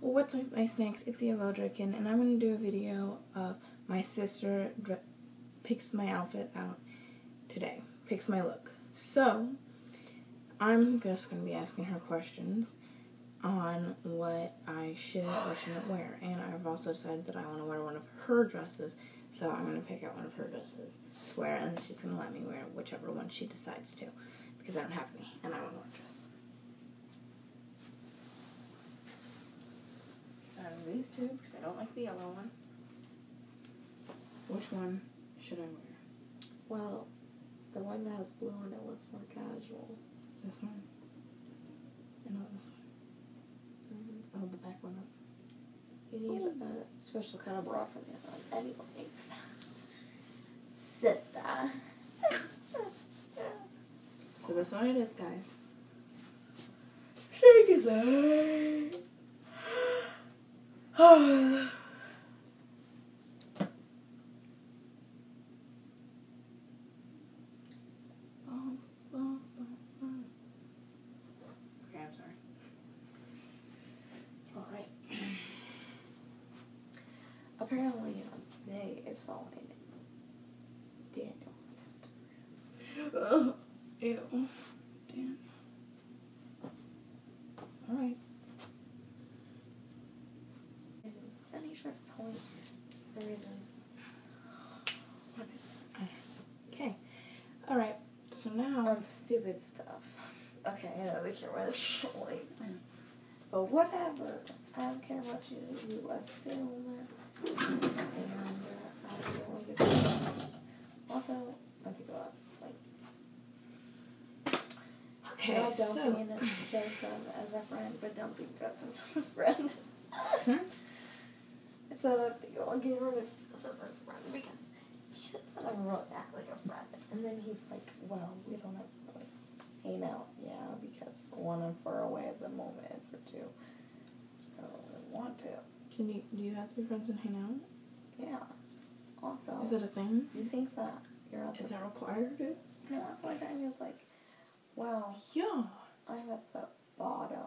what's up, my snakes? It's Eva Draken, and I'm going to do a video of my sister picks my outfit out today, picks my look. So, I'm just going to be asking her questions on what I should or shouldn't wear, and I've also decided that I want to wear one of her dresses, so I'm going to pick out one of her dresses to wear, and she's going to let me wear whichever one she decides to, because I don't have any, and I want to wear. Out of these two, because I don't like the yellow one. Which one should I wear? Well, the one that has blue on it looks more casual. This one? And not this one. Mm-hmm. Oh, the back one up. You need a special kind of bra for the other one. Anyways. Sister. So this one it is, guys. Say goodnight. Oh. Okay, sorry. Apparently, May is following Daniel on Instagram. Ew. Damn. Alright. Then he started telling the reasons. Okay. Alright. So now. on stupid stuff. Okay, I know they care about this like, but whatever. I don't care about you. You assume, and uh, I don't want to much. Also, to go up. Like, Okay, not so. dumping Joseph as a friend, but dumping Joseph as a friend. Hmm? I said I think I'll get rid of Joseph as a friend because he just doesn't really act like a friend. And then he's like, well, we don't have really hang out. Yeah, because for one, I'm far away at the moment. and For two, I don't really want to. Can you, do you have to be friends and hang out? Yeah. Also, Is that a thing? do you think that you're at Is the that required? No, at one time he was like, well, Yeah. I'm at the bottom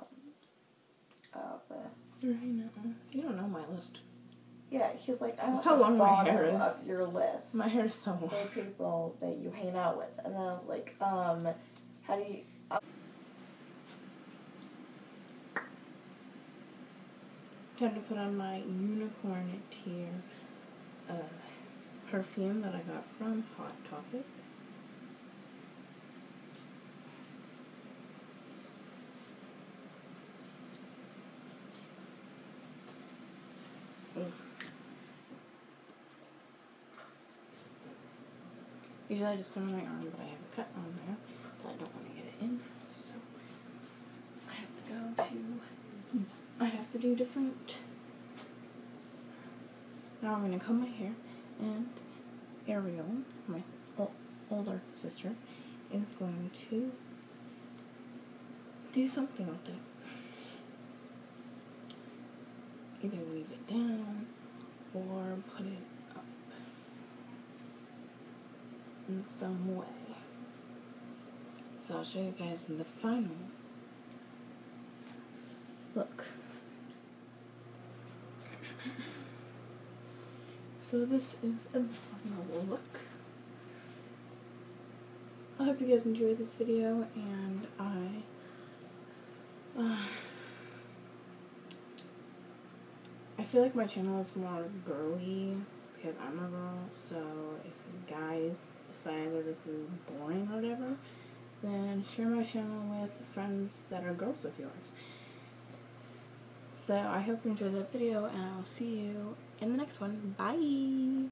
of the. Hanging out. You don't know my list. Yeah, he's like, I'm how the long my hair is. of your list. My hair is so long. for people that you hang out with. And then I was like, um, how do you. uh, Time to put on my unicorn tier uh, perfume that I got from Hot Topic. Usually I just put on my arm, but I have a cut on there that I don't want to get it in, so I have to go to I have to do different. Now I'm gonna comb my hair, and Ariel, my older sister, is going to do something with it. Either leave it down or put it up in some way. So I'll show you guys in the final look. So this is a final look. I hope you guys enjoyed this video and I uh, I feel like my channel is more girly because I'm a girl, so if you guys decide that this is boring or whatever, then share my channel with friends that are girls of yours. So I hope you enjoyed that video and I will see you in the next one. Bye!